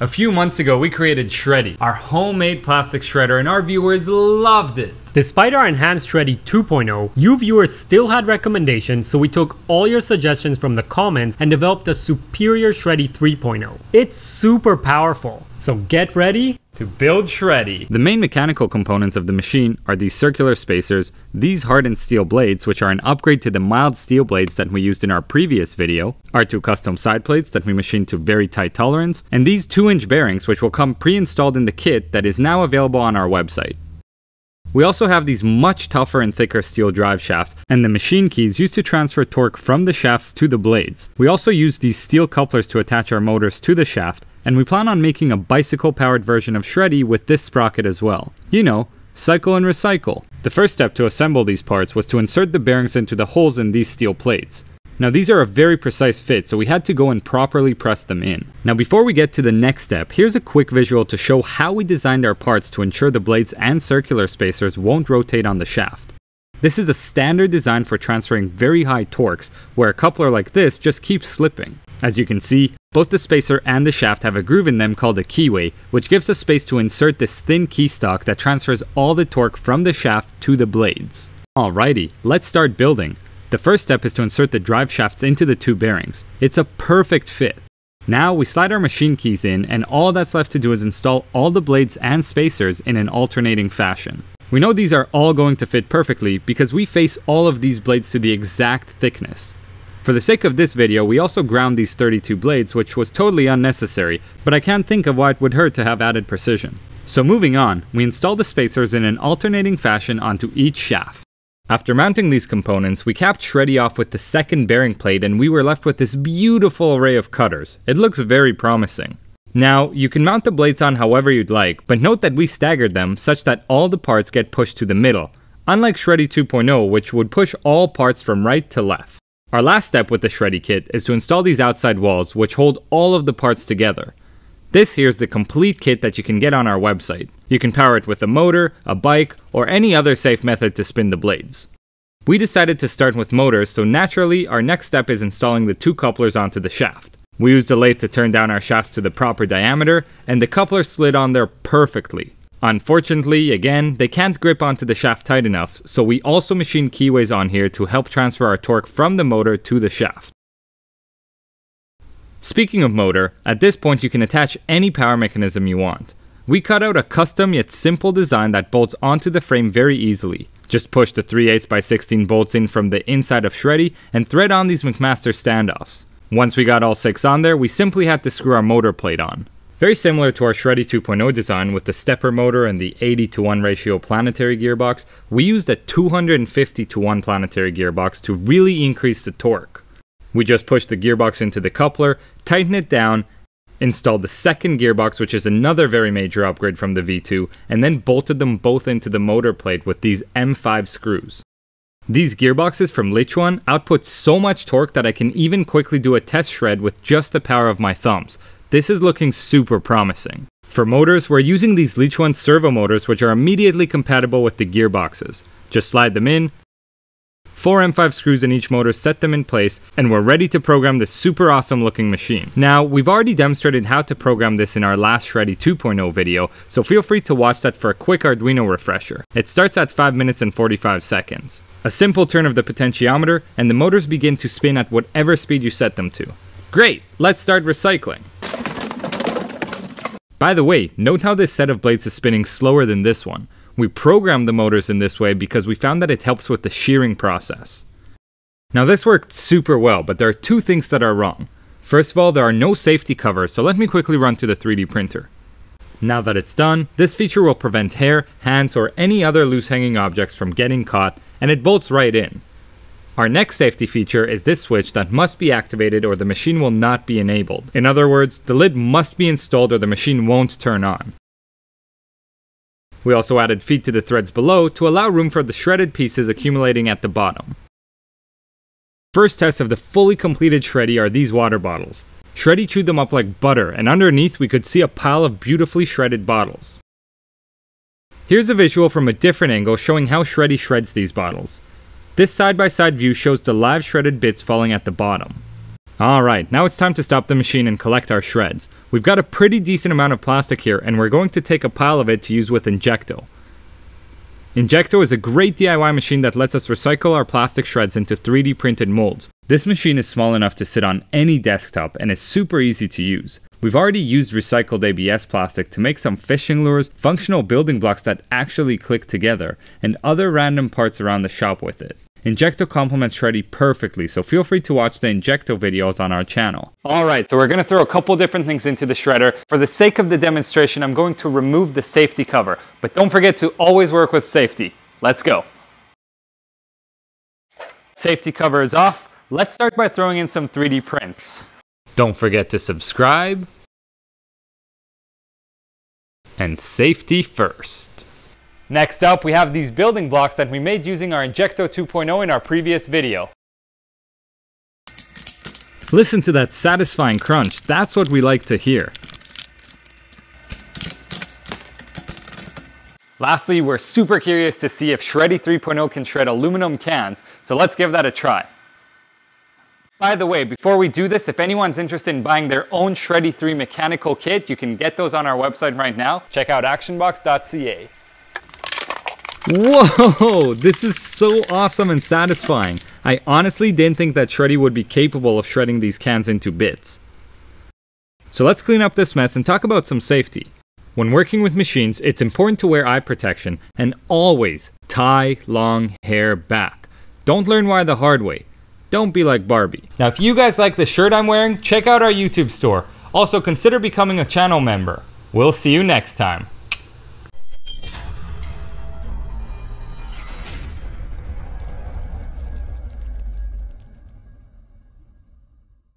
A few months ago, we created Shredii, our homemade plastic shredder, and our viewers loved it. Despite our enhanced Shredii 2.0, you viewers still had recommendations, so we took all your suggestions from the comments and developed a superior Shredii 3.0. It's super powerful, so get ready to build Shredii. The main mechanical components of the machine are these circular spacers, these hardened steel blades which are an upgrade to the mild steel blades that we used in our previous video, our two custom side plates that we machined to very tight tolerance, and these 2 inch bearings which will come pre-installed in the kit that is now available on our website. We also have these much tougher and thicker steel drive shafts and the machine keys used to transfer torque from the shafts to the blades. We also use these steel couplers to attach our motors to the shaft and we plan on making a bicycle powered version of Shredii with this sprocket as well. You know, cycle and recycle. The first step to assemble these parts was to insert the bearings into the holes in these steel plates. Now these are a very precise fit, so we had to go and properly press them in. Now before we get to the next step, here's a quick visual to show how we designed our parts to ensure the blades and circular spacers won't rotate on the shaft. This is a standard design for transferring very high torques, where a coupler like this just keeps slipping. As you can see, both the spacer and the shaft have a groove in them called a keyway, which gives us space to insert this thin keystock that transfers all the torque from the shaft to the blades. Alrighty, let's start building. The first step is to insert the drive shafts into the two bearings. It's a perfect fit. Now we slide our machine keys in and all that's left to do is install all the blades and spacers in an alternating fashion. We know these are all going to fit perfectly because we face all of these blades to the exact thickness. For the sake of this video, we also ground these 32 blades, which was totally unnecessary, but I can't think of why it would hurt to have added precision. So moving on, we install the spacers in an alternating fashion onto each shaft. After mounting these components, we capped Shredii off with the second bearing plate and we were left with this beautiful array of cutters. It looks very promising. Now, you can mount the blades on however you'd like, but note that we staggered them such that all the parts get pushed to the middle, unlike Shredii 2.0 which would push all parts from right to left. Our last step with the Shredii kit is to install these outside walls which hold all of the parts together. This here is the complete kit that you can get on our website. You can power it with a motor, a bike, or any other safe method to spin the blades. We decided to start with motors, so naturally our next step is installing the two couplers onto the shaft. We used a lathe to turn down our shafts to the proper diameter, and the coupler slid on there perfectly. Unfortunately, again, they can't grip onto the shaft tight enough, so we also machined keyways on here to help transfer our torque from the motor to the shaft. Speaking of motor, at this point you can attach any power mechanism you want. We cut out a custom yet simple design that bolts onto the frame very easily. Just push the 3 8 by 16 bolts in from the inside of Shredii and thread on these McMaster standoffs. Once we got all 6 on there, we simply had to screw our motor plate on. Very similar to our Shredii 2.0 design with the stepper motor and the 80 to 1 ratio planetary gearbox, we used a 250 to 1 planetary gearbox to really increase the torque. We just pushed the gearbox into the coupler, tightened it down, installed the second gearbox, which is another very major upgrade from the V2, and then bolted them both into the motor plate with these M5 screws. These gearboxes from Lichuan output so much torque that I can even quickly do a test shred with just the power of my thumbs. This is looking super promising. For motors, we're using these Lichuan servo motors which are immediately compatible with the gearboxes. Just slide them in, Four M5 screws in each motor set them in place, and we're ready to program this super awesome looking machine. Now, we've already demonstrated how to program this in our last Shredii 2.0 video, so feel free to watch that for a quick Arduino refresher. It starts at 5 minutes and 45 seconds. A simple turn of the potentiometer, and the motors begin to spin at whatever speed you set them to. Great, let's start recycling. By the way, note how this set of blades is spinning slower than this one. We programmed the motors in this way because we found that it helps with the shearing process. Now this worked super well, but there are two things that are wrong. First of all, there are no safety covers, so let me quickly run to the 3D printer. Now that it's done, this feature will prevent hair, hands, or any other loose hanging objects from getting caught, and it bolts right in. Our next safety feature is this switch that must be activated or the machine will not be enabled. In other words, the lid must be installed or the machine won't turn on. We also added feet to the threads below to allow room for the shredded pieces accumulating at the bottom. First test of the fully completed Shredii are these water bottles. Shredii chewed them up like butter, and underneath we could see a pile of beautifully shredded bottles. Here's a visual from a different angle showing how Shredii shreds these bottles. This side-by-side -side view shows the live shredded bits falling at the bottom. Alright, now it's time to stop the machine and collect our shreds. We've got a pretty decent amount of plastic here and we're going to take a pile of it to use with Injekto. Injekto is a great DIY machine that lets us recycle our plastic shreds into 3D printed molds. This machine is small enough to sit on any desktop and is super easy to use. We've already used recycled ABS plastic to make some fishing lures, functional building blocks that actually click together, and other random parts around the shop with it. Injekto complements Shredii perfectly, so feel free to watch the Injekto videos on our channel. Alright, so we're going to throw a couple different things into the shredder. For the sake of the demonstration, I'm going to remove the safety cover, but don't forget to always work with safety. Let's go. Safety cover is off. Let's start by throwing in some 3D prints. Don't forget to subscribe. And safety first. Next up, we have these building blocks that we made using our Injekto 2.0 in our previous video. Listen to that satisfying crunch, that's what we like to hear. Lastly, we're super curious to see if Shredii 3.0 can shred aluminum cans, so let's give that a try. By the way, before we do this, if anyone's interested in buying their own Shredii 3 mechanical kit, you can get those on our website right now. Check out actionbox.ca. Whoa, this is so awesome and satisfying. I honestly didn't think that Shredii would be capable of shredding these cans into bits. So let's clean up this mess and talk about some safety. When working with machines, it's important to wear eye protection and always tie long hair back. Don't learn why the hard way. Don't be like Barbie. Now, if you guys like the shirt I'm wearing, check out our YouTube store. Also, consider becoming a channel member. We'll see you next time.